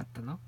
かったの？